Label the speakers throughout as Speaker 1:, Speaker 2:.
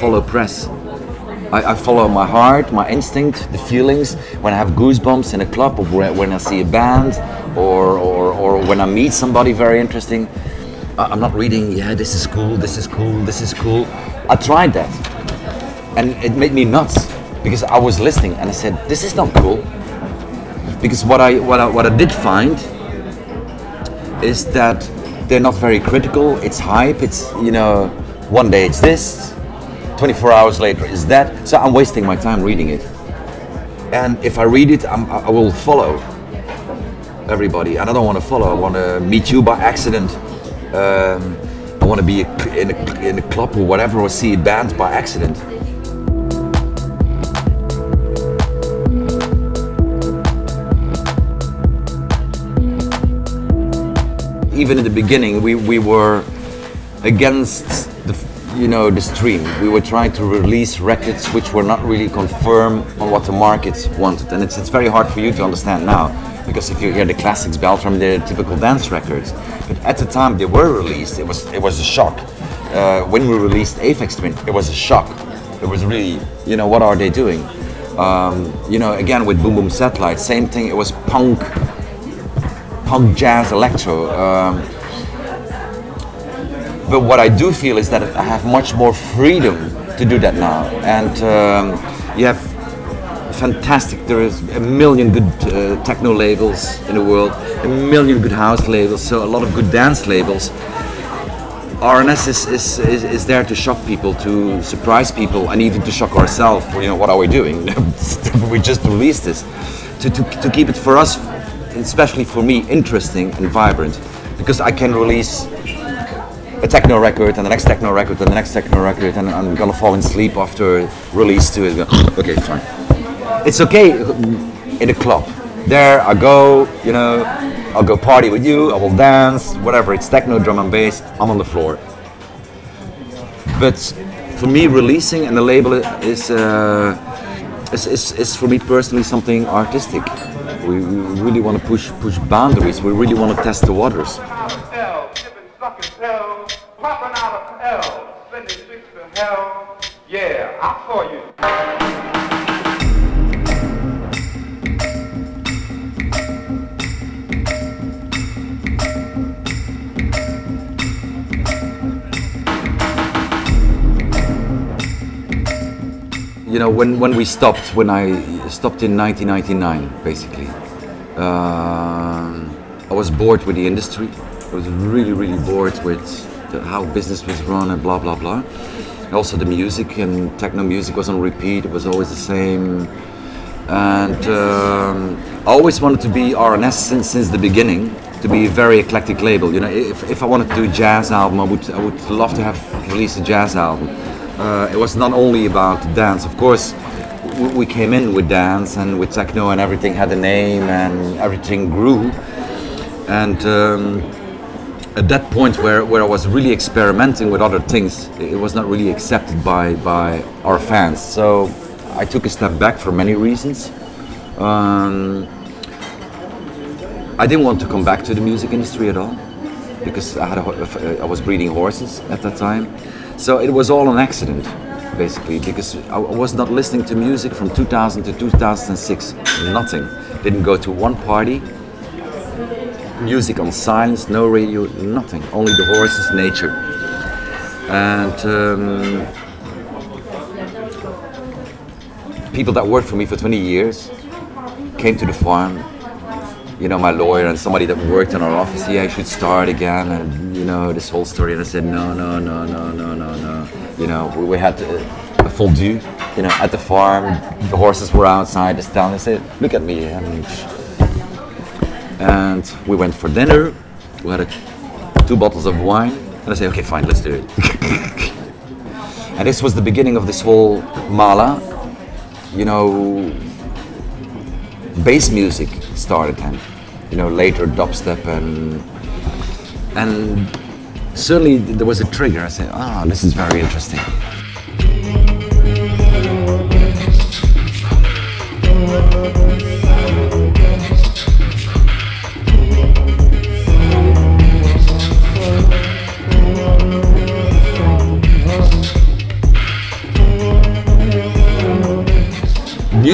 Speaker 1: follow press. I, I, follow my heart, my instinct, the feelings. When I have goosebumps in a club, or when I see a band, or, or, or when I meet somebody very interesting, I'm not reading, yeah, this is cool, this is cool, this is cool. I tried that. And it made me nuts because I was listening and I said, this is not cool. Because what I, what I, what I did find is that they're not very critical. It's hype. It's, you know, one day it's this, 24 hours later is that. So I'm wasting my time reading it. And if I read it, I'm, i will follow everybody. And I don't want to follow. I want to meet you by accident. Um, I want to be in a, in a club or whatever or see a band by accident. Even in the beginning, we, we were against you know, the stream. We were trying to release records which were not really confirmed on what the market wanted. And it's, it's very hard for you to understand now because if you hear the classics, Beltram, they're typical dance records. But at the time they were released, it was it was a shock. Uh, when we released Aphex Twin, it was a shock. It was really, you know, what are they doing? Um, you know, again with Boom Boom Satellite, same thing. It was punk, punk jazz, electro. Um, but what I do feel is that I have much more freedom to do that now, and um, you have fantastic. There is a million good uh, techno labels in the world, a million good house labels, so a lot of good dance labels. R&S is, is, is, is, there to shock people, to surprise people, and even to shock ourselves. You know, what are we doing? we just released this. To, to, to keep it for us, especially for me, interesting and vibrant. Because I can release a techno record and the next techno record and the next techno record, and I'm gonna fall in sleep after release it. Okay, fine it's okay in a club. There I go, you know, I'll go party with you, I will dance, whatever. It's techno, drum and bass, I'm on the floor. But for me, releasing and the label is, uh, is, is, is for me personally something artistic. We, we really want to push push boundaries. We really want to test the waters. Yeah, I saw you. you know, when, when we stopped, when I stopped in 1999, basically, uh, I was bored with the industry. I was really, really bored with the, how business was run and blah, blah, blah. Also the music and techno music was on repeat. It was always the same. And um, I always wanted to be R&S since, since the beginning, to be a very eclectic label. You know, if, if I wanted to do a jazz album, I would, I would love to have released a jazz album uh, it was not only about dance. Of course, we came in with dance and with techno, and everything had a name and everything grew. And um, at that point, where, where I was really experimenting with other things, it was not really accepted by, by our fans. So I took a step back for many reasons. Um, I didn't want to come back to the music industry at all because I, had a, I was breeding horses at that time. So it was all an accident, basically, because I was not listening to music from 2000 to 2006. Nothing. Didn't go to one party. Music on silence, no radio, nothing. Only the horses, nature. And um, people that worked for me for 20 years came to the farm you know, my lawyer and somebody that worked in our office, yeah, I should start again, and you know, this whole story. And I said, no, no, no, no, no, no, no. You know, we, we had a full do, you know, at the farm. The horses were outside the stall. I said, look at me, and, and we went for dinner. We had a, two bottles of wine, and I said, okay, fine, let's do it. and this was the beginning of this whole mala, you know, bass music started and, You know, later dubstep and and certainly there was a trigger. I said, ah, this is very interesting.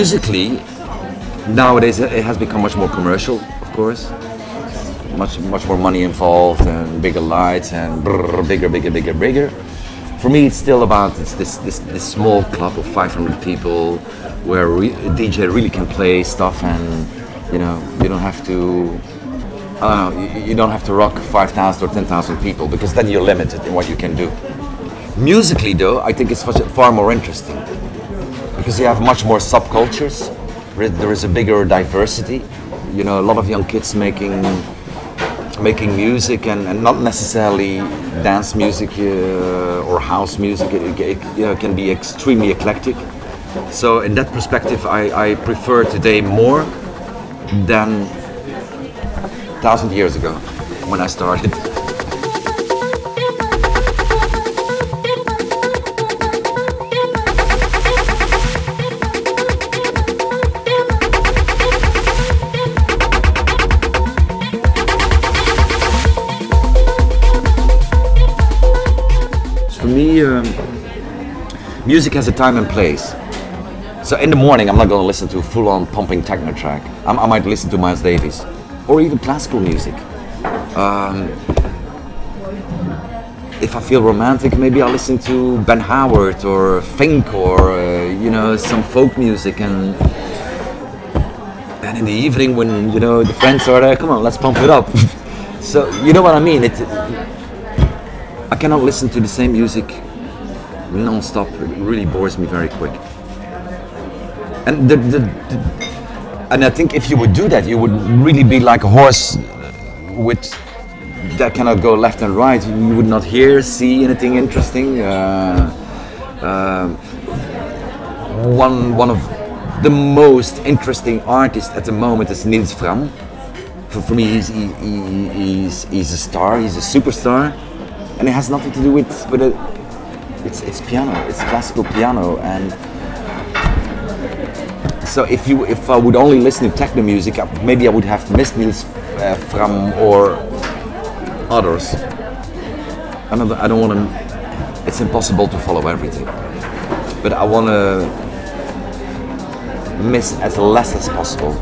Speaker 1: Musically, nowadays it has become much more commercial, of course. Much, much more money involved and bigger lights and brrr, bigger, bigger, bigger, bigger. For me, it's still about it's this, this, this small club of 500 people where re- a DJ really can play stuff and you know you don't have to you, you don't have to rock 5,000 or 10,000 people because then you're limited in what you can do. Musically, though, I think it's far more interesting because you have much more subcultures. There- is a bigger diversity. You know, a lot of young kids making making music and, and not necessarily dance music uh, or house music. It, it, it, you know, can be extremely eclectic. So, in that perspective, I, I prefer today more than thousand years ago when I started. For me, um, music has a time and place. So in the morning, I'm not going to listen to a full-on pumping techno track. I'm, I might listen to Miles Davis, or even classical music. Um, if I feel romantic, maybe I'll listen to Ben Howard or Fink or uh, you know some folk music. And then in the evening, when you know the friends are there, come on, let's pump it up. so you know what I mean? It, I cannot listen to the same music non-stop. It really bores me very quick. And the, the, the and I think if you would do that, you would really be like a horse with that cannot go left and right. You would not hear, see anything interesting. Uh, uh, one one of the most interesting artists at the moment is Nils Frahm. For, for me, he's, he, he, he's he's a star. He's a superstar, and it has nothing to do with with it. It's it's piano. It's classical piano and so if you if I would only listen to techno music, maybe I would have missed Nils uh, or others. I don't, I don't want to. It's impossible to follow everything, but I want to miss as less as possible.